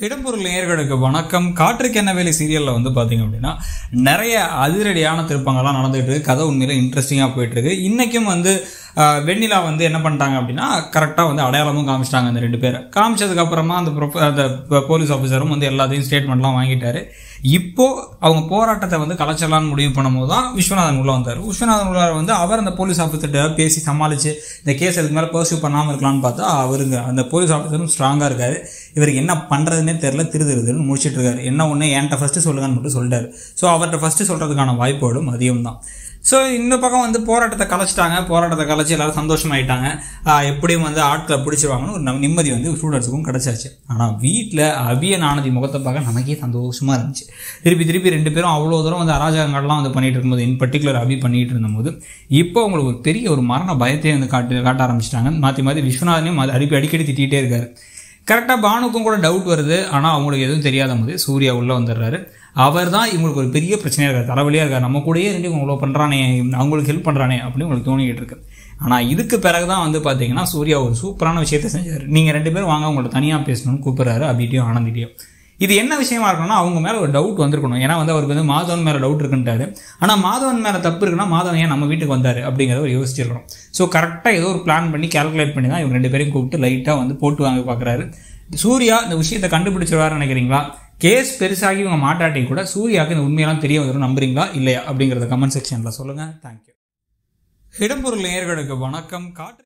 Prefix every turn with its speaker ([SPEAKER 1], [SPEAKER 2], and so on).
[SPEAKER 1] இடம்பொருள் நேயர்களுக்கு வணக்கம். காற்றுக்கு என்ன வேலை சீரியலில் வந்து பார்த்தீங்க அப்படின்னா நிறைய அதிரடியான திருப்பங்கள்லாம் நடந்துகிட்டு இருக்கு. கதை உண்மையில இன்ட்ரெஸ்டிங்காக போயிட்டு இருக்கு. இன்றைக்கும் வந்து வெண்ணிலா வந்து என்ன பண்ணிட்டாங்க அப்படின்னா கரெக்டாக வந்து அடையாளமும் காமிச்சிட்டாங்க அந்த ரெண்டு பேரை. காமிச்சதுக்கப்புறமா அந்த ப்ரொஃப அந்த போலீஸ் ஆஃபீஸரும் வந்து எல்லாத்தையும் ஸ்டேட்மெண்ட்லாம் வாங்கிட்டாரு. இப்போ அவங்க போராட்டத்தை வந்து கலைச்சலான்னு முடிவு பண்ணும்போது தான் விஸ்வநாதன் உள்ள வந்தார். விஸ்வநாதன் உள்ள வந்து அவர் அந்த போலீஸ் ஆஃபீஸர்கிட்ட பேசி சமாளித்து இந்த கேஸ் அதுக்கு மேலே பர்சியூ பண்ணாமல் இருக்கலாம்னு பார்த்தா அவருங்க அந்த போலீஸ் ஆஃபீஸரும் ஸ்ட்ராங்காக இருக்காரு. இவருக்கு என்ன பண்ணுறதுனே தெரில திரு திருன்னு முடிச்சிட்டு இருக்காரு. என்ன ஒன்று என்கிட்ட ஃபஸ்ட்டு சொல்லுங்கன்னு மட்டும் சொல்லிட்டாரு. ஸோ அவர்கிட்ட ஃபஸ்ட்டு சொல்கிறதுக்கான வாய்ப்புகளும் அதிகம் தான் ஸோ இந்த பக்கம் வந்து போராட்டத்தை கலைச்சிட்டாங்க. போராட்டத்தை கலைச்சி எல்லாரும் சந்தோஷமாயிட்டாங்க. எப்படியும் வந்து ஆட்களை பிடிச்சிருவாங்கன்னு ஒரு நிம்மதி வந்து ஸ்டூடெண்ட்ஸுக்கும் கிடச்சாச்சு. ஆனால் வீட்டில் அவிய நானதி முகத்தை பார்க்க நமக்கே சந்தோஷமாக இருந்துச்சு. திருப்பி திருப்பி ரெண்டு பேரும் அவ்வளோ தூரம் வந்து அராஜகங்கள்லாம் வந்து பண்ணிகிட்டு இருக்கும்போது இன் பர்டிகுலர் அபி பண்ணிகிட்டு இருந்தபோது இப்போ அவங்களுக்கு ஒரு பெரிய ஒரு மரண பயத்தையும் வந்து காட்டு காட்ட ஆரம்பிச்சிட்டாங்க. மாற்றி மாற்றி விஸ்வநாதனையும் அது அடிக்கடி அடிக்கடி திட்டிகிட்டே இருக்காரு. கரெக்டாக பானுக்கும் கூட டவுட் வருது. ஆனால் அவங்களுக்கு எதுவும் தெரியாத போது சூர்யா உள்ளே வந்துடுறாரு. அவர் தான் இவங்களுக்கு ஒரு பெரிய பிரச்சனையாக இருக்கார். தலைவலியாக இருக்கார். நம்ம கூடயே இருந்து இவங்க இவ்வளோ பண்ணுறானே அவங்களுக்கு ஹெல்ப் பண்ணுறானே அப்படின்னு உங்களுக்கு தோணிக்கிட்டு இருக்கு. ஆனால் இதுக்கு பிறகு தான் வந்து பார்த்தீங்கன்னா சூர்யா ஒரு சூப்பரான விஷயத்தை செஞ்சார். நீங்கள் ரெண்டு பேரும் வாங்க அவங்கள்ட்ட தனியாக பேசணும்னு கூப்பிட்றாரு அப்படிட்டையும் ஆனந்திட்டையும் இது என்ன விஷயமா இருக்கணும்னா அவங்க மேலே ஒரு டவுட் வந்திருக்கணும். ஏன்னா வந்து அவருக்கு வந்து மாதவன் மேலே டவுட் இருக்குன்ட்டாரு. ஆனால் மாதவன் மேலே தப்பு இருக்குன்னா மாதவன் ஏன் நம்ம வீட்டுக்கு வந்தார் அப்படிங்கிறத ஒரு யோசிச்சிருக்கணும். ஸோ கரெக்டாக ஏதோ ஒரு பிளான் பண்ணி கால்குலேட் பண்ணி தான் இவங்க ரெண்டு பேரையும் கூப்பிட்டு லைட்டாக வந்து போட்டு வாங்க பார்க்குறாரு சூர்யா இந்த விஷயத்தை கண்டுபிடிச்சிருவாருன்னு நினைக்கிறீங்களா? கேஸ் பெருசாகி இவங்க மாட்டாட்டி கூட சூர்யாவுக்கு இந்த உண்மையெல்லாம் தெரிய வந்துடும் நம்புறீங்களா? இல்லையா? அப்படிங்கிறத கமெண்ட் செக்ஷனில் சொல்லுங்கள் தேங்க்யூ இடம்பொருள் நேயர்களுக்கு வணக்கம். காற்று